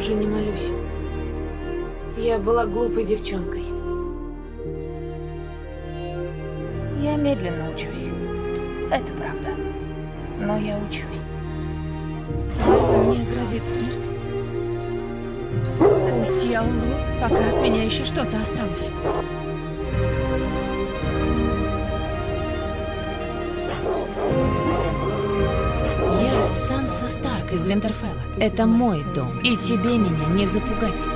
уже не молюсь. Я была глупой девчонкой. Я медленно учусь. Это правда. Но я учусь. Если мне грозит смерть, пусть я умру, пока от меня еще что-то осталось. Санса Старк из Винтерфелла. Это мой дом, и тебе меня не запугать.